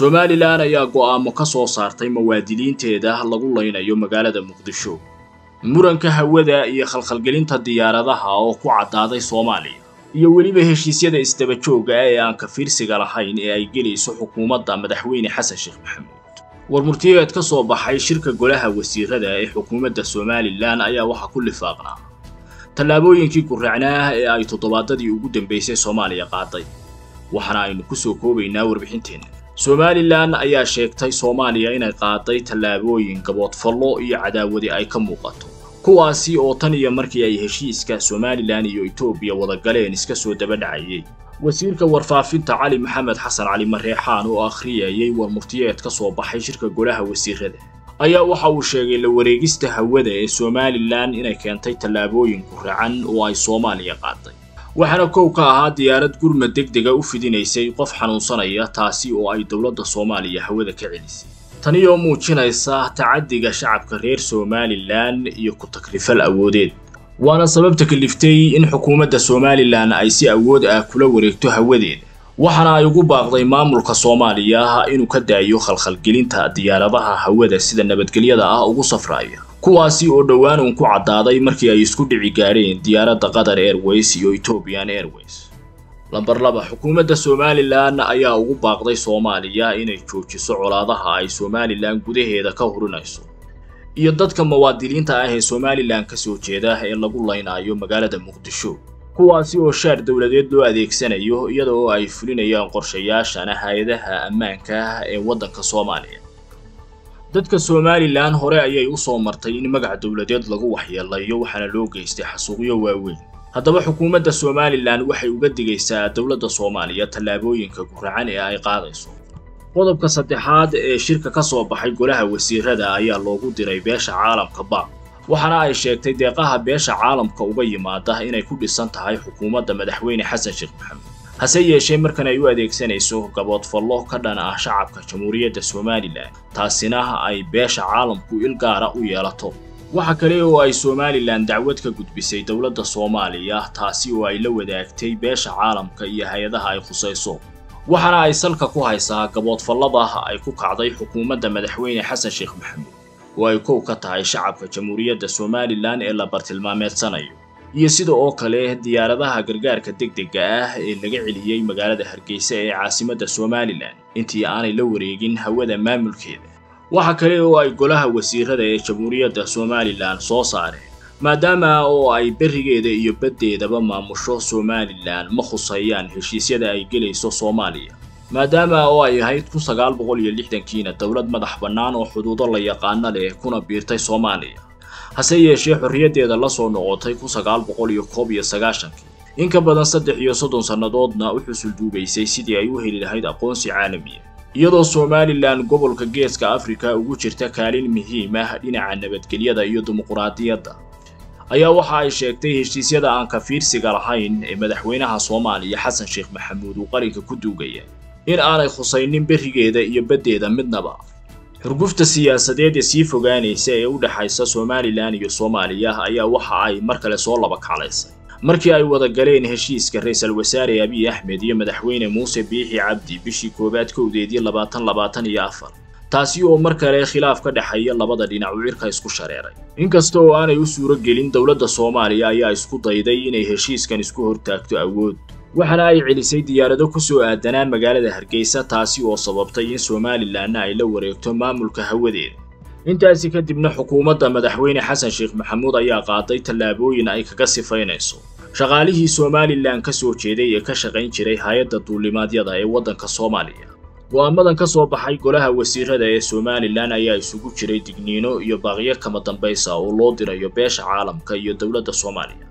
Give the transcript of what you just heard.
somalilan ayaa go'aamo ka soo saartay muwaadiniinteeda lagu laynayo magaalada muqdisho. Muranka hawada iyo khalkhalgelinta diyaaradaha oo ku caddaaday soomaaliya iyo weliba heshiisyada isdaba joogga ee aan ka fiirsiga lahayn ee ay gelayso xukuumadda madaxweyne xasan sheekh maxamuud. War murtiyeed ka soo baxay shirka golaha wasiirada ee xukuumadda somalilan ayaa waxaa ku lifaaqnaa tallaabooyinkii gurracnaa ee ay toddobaadadii ugu dambaysay soomaaliya qaaday. Waxaana aynu ku soo koobaynaa warbixinteenna somalilan ayaa sheegtay soomaaliya inay qaaday tallaabooyin gaboodfallo iyo cadaawadi ay ka muuqato kuwaasi oo tan iyo markii ay heshiiska somalilan iyo etoobiya wada galeen iska soo daba dhacayay wasiirka warfaafinta cali maxamed xasan cali mareexaan oo akhriyayay war murtiyeed ka soo baxay shirka golaha wasiirada ayaa waxa uu sheegay la wareegista hawada ee somalilan inay keentay tallaabooyin guracan oo ay soomaaliya qaaday waxaana kow ka ahaa diyaarad gurmad deg dega u fidinaysay qof xanuunsanaya taasi oo ay dowladda soomaaliya hawada ka celisay. Tani oo muujinaysa tacaddiga shacabka reer somalilan iyo ku takrifal awoodeed. Waana sababta kaliftay in xukuumadda somalilan ay si awood ah kula wareegto hawadeeda waxaana ay ugu baaqday maamulka soomaaliya inuu ka daayo khalkhalgelinta diyaaradaha hawada sida nabadgelyada ah ugu safraaya kuwaasi oo dhowaan uun ku caddaaday markii ay isku dhici gaadheen diyaaradda qatar airways iyo ethoobian airways. Lamber laba xukuumadda somalilan ayaa ugu baaqday soomaaliya inay joojiso colaadaha ay somalilan gudaheeda ka hurinayso. Iyo dadka muwaadiniinta ah ee somalilan ka soo jeeda ee lagu laynaayo magaalada muqdisho kuwaasi oo shaar dowladeed loo adeegsanayo iyada oo ay fulinayaan qorshayaashana hay'adaha ammaanka ah ee waddanka soomaaliya dadka somalilan hore ayay u soo martay in magac dowladeed lagu waxyeelayo waxaana loo geystay xasuuqyo waaweyn. Haddaba xukuumadda somalilan waxay uga digaysaa dowladda soomaaliya tallaabooyinka guracan ee ay qaadayso. Qodobka saddexaad ee shirka ka soo baxay golaha wasiirada ayaa loogu diray beesha caalamka baaq waxaana ay sheegtay deeqaha beesha caalamka uga yimaada inay ku dhisan tahay xukuumadda madaxweyne xasan sheekh maxamuud hase yeeshee markan ay u adeegsanayso gaboodfallo ka dhan ah shacabka jamhuuriyadda somalilan taasina ay beesha caalamku il gaara u yeelato. Waxa kale oo ay somalilan dacwad ka gudbisay dowladda soomaaliya taasi oo ay la wadaagtay beesha caalamka iyo hay'adaha ay khusayso. Waxaana ay salka ku haysaa gaboodfallada ay ku kacday xukuumadda madaxweyne xasan sheekh maxamuud oo ay kow ka tahay shacabka jamhuuriyadda somalilan ee la bartilmaameedsanayo iyo sida oo kale diyaaradaha gargaarka degdega ah ee laga celiyey magaalada hargeysa ee caasimadda somalilan intii aanay la wareegin hawada maamulkeeda. Waxa kale oo ay golaha wasiirada ee jamhuuriyadda somalilan soo saareen maadaama oo ay berrigeeda iyo baddeedaba maamusho somalilan ma khusayaan heshiisyada ay gelayso soomaaliya. Maadaama oo ay ahayd kun sagaal boqol iyo lixdankiina dowlad madax bannaan oo xuduudo la yaqaano leh kuna biirtay soomaaliya hase yeeshee xorriyaddeeda la soo noqotay kun sagaal boqol iyo koob iyo sagaashankii in ka badan saddex iyo soddon sannadoodna u xusulduubaysay sidii ay u heli lahayd aqoonsi caalamiya iyadoo somalilan gobolka geeska afrika ugu jirta kaalin muhiim ah dhinaca nabadgelyada iyo dimuquraadiyadda ayaa waxa ay sheegtay heshiisyada aan ka fiirsiga lahayn ee madaxweynaha soomaaliya xasan sheekh maxamuud uu qarinka ku duugaya in aanay khusaynin berrigeeda iyo baddeeda midnaba xurgufta siyaasadeed ee sii fogaanaysa ee u dhexaysa somalilan iyo soomaaliya ayaa waxa ay mar kale soo laba kaclaysay markii ay wada galeen heshiiska ra'iisul wasaare abiy axmed iyo madaxweyne muuse biixi cabdi bishii koowaad kowdeedii labaatan labaatan iyo afar. Taasi oo mar kale khilaaf ka dhexeeya labada dhinac uu cirka isku shareeray. Inkasta oo aanay u suuro gelin dowladda soomaaliya ayaa isku dayday inay heshiiskan isku hortaagto awood waxaana ay celisay diyaarado ku soo aadanaa magaalada hargeysa taasi oo sababtay in somalilanna ay la wareegto maamulka hawadeeda intaasi kadibna xukuumadda madaxweyne xasan sheekh maxamuud ayaa qaaday tallaabooyin ay kaga sifaynayso. Shaqaalihii somalilan ka soo jeeday ee ka shaqayn jiray hay'adda duulimaadyada ee waddanka soomaaliya. Go'aamadan ka soo baxay golaha wasiirada ee somalilan ayaa isugu jiray digniino iyo baaqyo kama dambaysa oo loo dirayo beesha caalamka iyo dowladda soomaaliya